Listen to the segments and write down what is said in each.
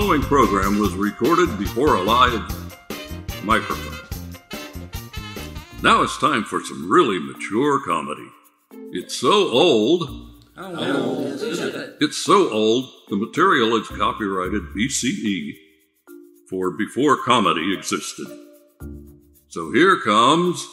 following program was recorded before a live microphone. Now it's time for some really mature comedy. It's so old. How old is it? It's so old, the material is copyrighted BCE for before comedy existed. So here comes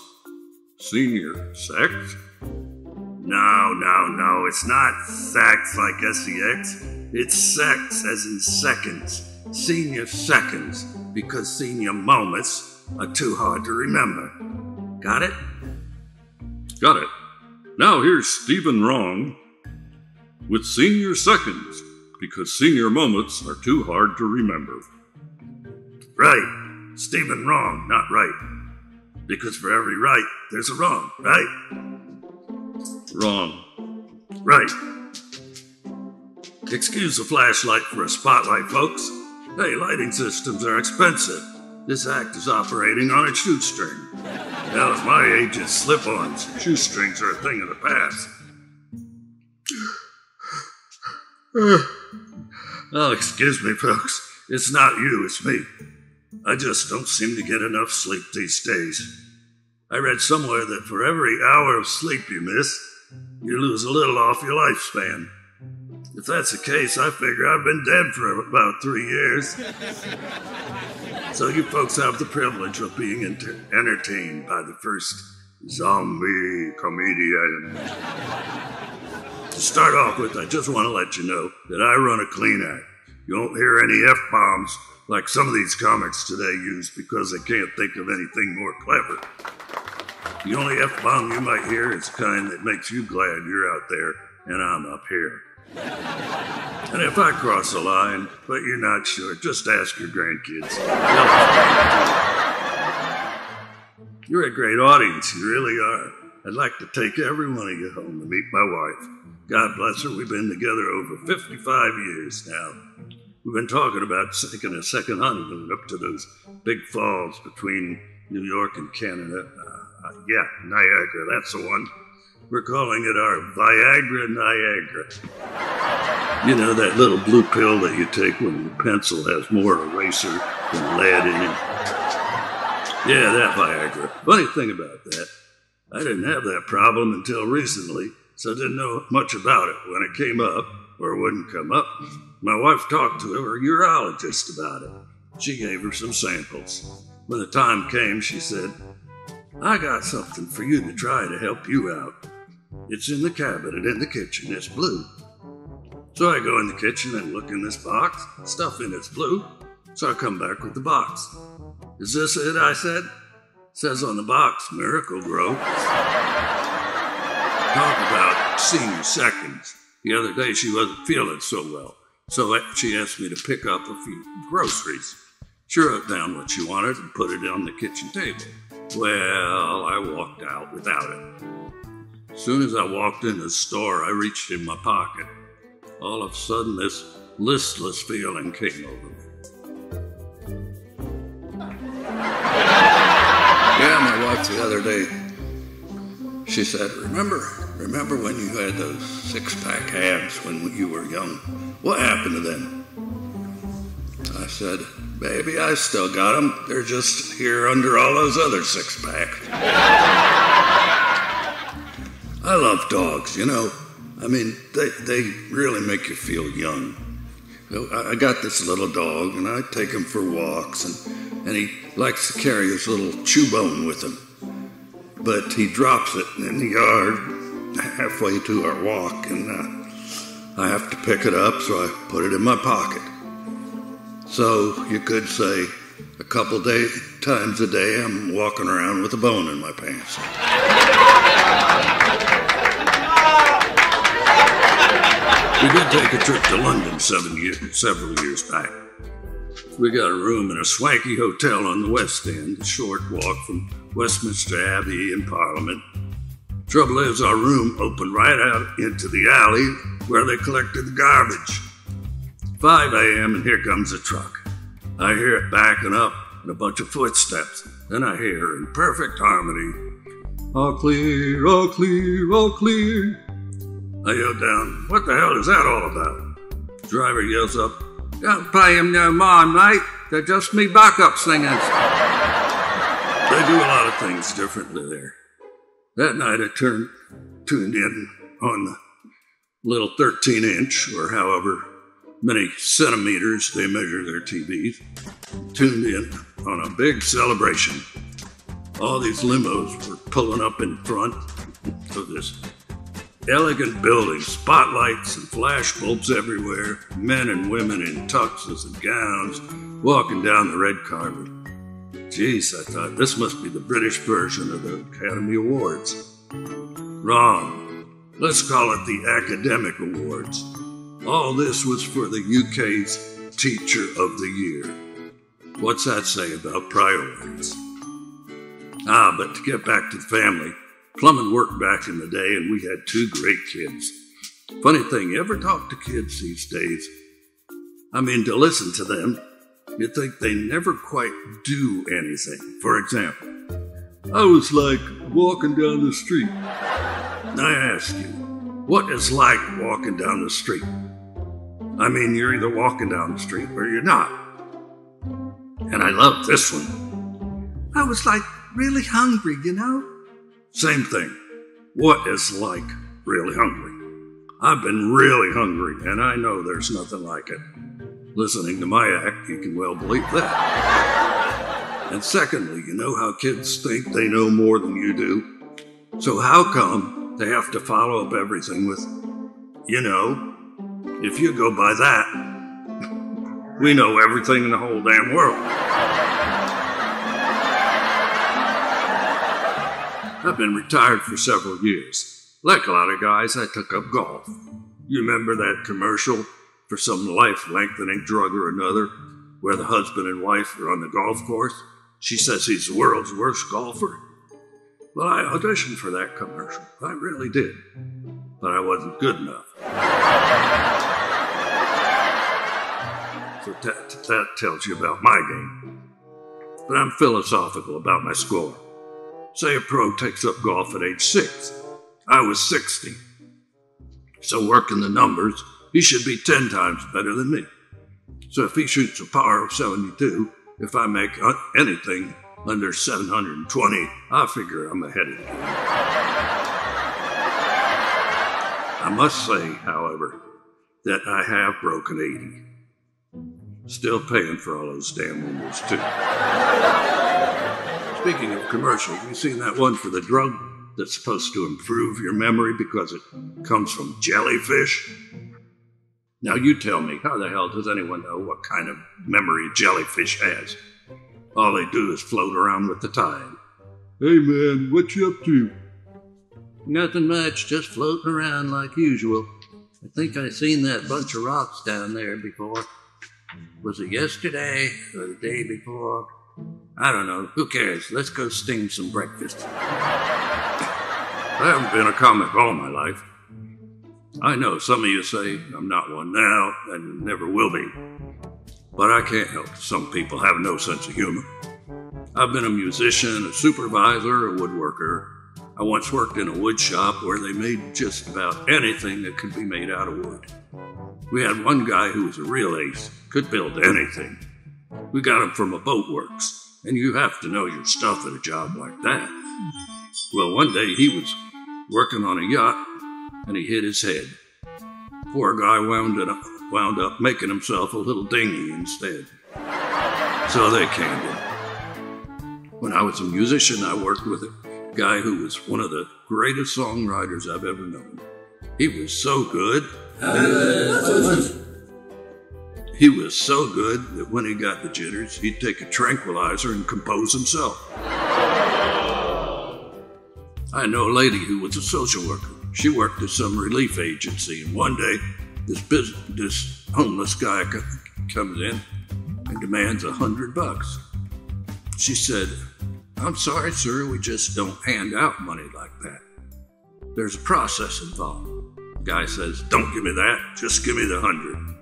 Senior Sex. No, no, no, it's not sex like SEX. It's sex as in seconds. Senior seconds, because senior moments are too hard to remember. Got it? Got it. Now here's Stephen Wrong with Senior Seconds because senior moments are too hard to remember. Right. Stephen wrong, not right. Because for every right, there's a wrong, right? Wrong. Right. Excuse the flashlight for a spotlight, folks. Hey, lighting systems are expensive. This act is operating on a shoestring. Now, at my age, it's slip ons. Shoestrings are a thing of the past. oh, excuse me, folks. It's not you, it's me. I just don't seem to get enough sleep these days. I read somewhere that for every hour of sleep you miss, you lose a little off your lifespan. If that's the case, I figure I've been dead for about three years. so you folks have the privilege of being enter- entertained by the first zombie comedian. to start off with, I just want to let you know that I run a clean act. You won't hear any F bombs like some of these comics today use because they can't think of anything more clever. The only F bomb you might hear is the kind that makes you glad you're out there and I'm up here. And if I cross a line, but you're not sure, just ask your grandkids. You're a great audience, you really are. I'd like to take every one of you home to meet my wife. God bless her, we've been together over 55 years now. We've been talking about taking a second honeymoon up to those big falls between New York and Canada. Uh, uh, yeah, Niagara, that's the one. We're calling it our Viagra Niagara. You know, that little blue pill that you take when your pencil has more eraser than lead in it. Yeah, that Viagra. Funny thing about that, I didn't have that problem until recently, so I didn't know much about it when it came up or wouldn't come up. My wife talked to her urologist about it. She gave her some samples. When the time came, she said, I got something for you to try to help you out. It's in the cabinet in the kitchen. It's blue. So I go in the kitchen and look in this box. Stuff in it's blue. So I come back with the box. Is this it? I said. Says on the box, Miracle-Gro. Talk about senior seconds. The other day she wasn't feeling so well. So she asked me to pick up a few groceries. She wrote down what she wanted and put it on the kitchen table. Well, I walked out without it. As soon as I walked in the store, I reached in my pocket. All of a sudden, this listless feeling came over me. Yeah, my wife the other day, she said, Remember, remember when you had those six pack abs when you were young? What happened to them? I said, Baby, I still got them. They're just here under all those other six packs. I love dogs, you know. I mean, they, they really make you feel young. I got this little dog, and I take him for walks, and, and he likes to carry his little chew bone with him. But he drops it in the yard halfway to our walk, and uh, I have to pick it up, so I put it in my pocket. So you could say a couple day, times a day I'm walking around with a bone in my pants. We did take a trip to London seven years, several years back. We got a room in a swanky hotel on the West End, a short walk from Westminster Abbey and Parliament. Trouble is, our room opened right out into the alley where they collected the garbage. 5 a.m., and here comes a truck. I hear it backing up and a bunch of footsteps. Then I hear in perfect harmony, All clear, all clear, all clear. I yell down, What the hell is that all about? Driver yells up, Don't pay 'em no mind, mate. They're just me backup singers. They do a lot of things differently there. That night I turned, tuned in on the little 13 inch, or however many centimeters they measure their TVs, tuned in on a big celebration. All these limos were pulling up in front of this elegant buildings, spotlights and flash bulbs everywhere, men and women in tuxes and gowns walking down the red carpet. Geez, I thought this must be the British version of the Academy Awards. Wrong. Let's call it the Academic Awards. All this was for the UK's Teacher of the Year. What's that say about priorities? Ah, but to get back to the family, Plumbing worked back in the day, and we had two great kids. Funny thing, ever talk to kids these days? I mean, to listen to them, you'd think they never quite do anything. For example, I was like walking down the street. I ask you, what is like walking down the street? I mean, you're either walking down the street or you're not. And I love this one. I was like really hungry, you know? Same thing. What is like really hungry? I've been really hungry, and I know there's nothing like it. Listening to my act, you can well believe that. And secondly, you know how kids think they know more than you do? So how come they have to follow up everything with, you know, if you go by that, we know everything in the whole damn world. I've been retired for several years. Like a lot of guys, I took up golf. You remember that commercial for some life lengthening drug or another where the husband and wife are on the golf course? She says he's the world's worst golfer. Well, I auditioned for that commercial. I really did. But I wasn't good enough. So that, that tells you about my game. But I'm philosophical about my score. Say a pro takes up golf at age six. I was 60. So, working the numbers, he should be 10 times better than me. So, if he shoots a par of 72, if I make anything under 720, I figure I'm ahead of him. I must say, however, that I have broken 80. Still paying for all those damn windows, too. Speaking of commercials, you seen that one for the drug that's supposed to improve your memory because it comes from jellyfish? Now you tell me, how the hell does anyone know what kind of memory jellyfish has? All they do is float around with the tide. Hey man, what you up to? Nothing much, just floating around like usual. I think I seen that bunch of rocks down there before. Was it yesterday or the day before? I don't know. Who cares? Let's go sting some breakfast. I haven't been a comic all my life. I know some of you say I'm not one now and never will be. But I can't help. Some people have no sense of humor. I've been a musician, a supervisor, a woodworker. I once worked in a wood shop where they made just about anything that could be made out of wood. We had one guy who was a real ace, could build anything. We got him from a boat works, and you have to know your stuff at a job like that. Well, one day he was working on a yacht and he hit his head. Poor guy wound up, wound up making himself a little dinghy instead. So they canned him. When I was a musician, I worked with a guy who was one of the greatest songwriters I've ever known. He was so good. He was so good that when he got the jitters, he'd take a tranquilizer and compose himself. I know a lady who was a social worker. She worked at some relief agency, and one day, this business, this homeless guy comes in and demands a hundred bucks. She said, "I'm sorry, sir, we just don't hand out money like that. There's a process involved." The guy says, "Don't give me that. Just give me the hundred.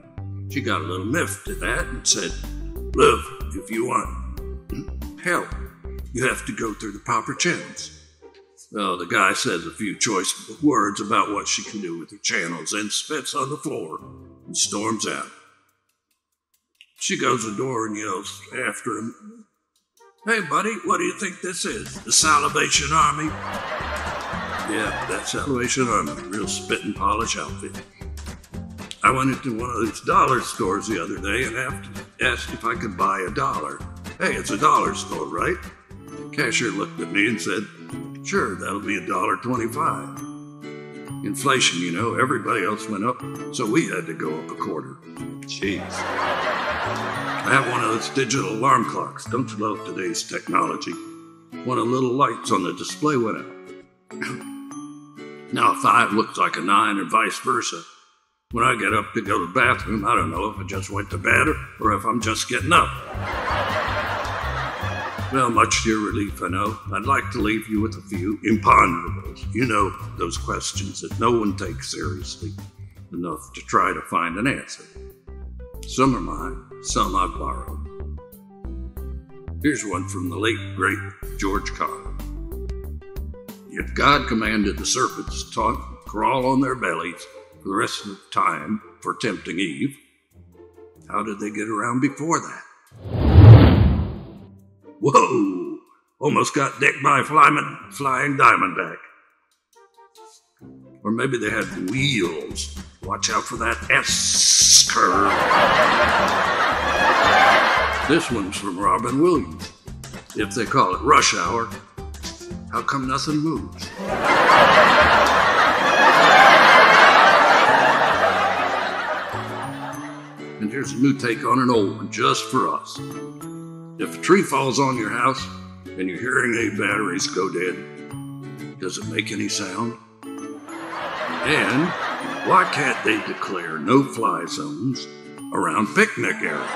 She got a little miffed at that and said, Look, if you want help, you have to go through the proper channels. The guy says a few choice words about what she can do with her channels, then spits on the floor and storms out. She goes to the door and yells after him, Hey, buddy, what do you think this is? The Salvation Army? Yeah, that Salvation Army, real spit and polish outfit. I went into one of these dollar stores the other day and asked if I could buy a dollar. Hey, it's a dollar store, right? The Cashier looked at me and said, Sure, that'll be a dollar twenty-five. Inflation, you know, everybody else went up, so we had to go up a quarter. Jeez. I have one of those digital alarm clocks. Don't you love today's technology? One of the little lights on the display went out. now a five looks like a nine and vice versa. When I get up to go to the bathroom, I don't know if I just went to bed or if I'm just getting up. Well, much to your relief, I know, I'd like to leave you with a few imponderables. You know, those questions that no one takes seriously enough to try to find an answer. Some are mine, some I've borrowed. Here's one from the late, great George Carlin. If God commanded the serpents to crawl on their bellies for the rest of time for tempting Eve, how did they get around before that? Whoa! Almost got decked by flying, flying diamondback. Or maybe they had wheels. Watch out for that S curve. this one's from Robin Williams. If they call it rush hour, how come nothing moves? And here's a new take on an old one just for us. If a tree falls on your house and your hearing aid batteries go dead, does it make any sound? And why can't they declare no fly zones around picnic areas?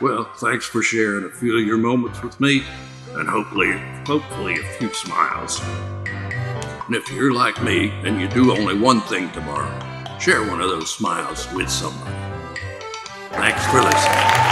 Well, thanks for sharing a few of your moments with me, and hopefully, hopefully a few smiles. And if you're like me and you do only one thing tomorrow, share one of those smiles with someone. Thanks for listening.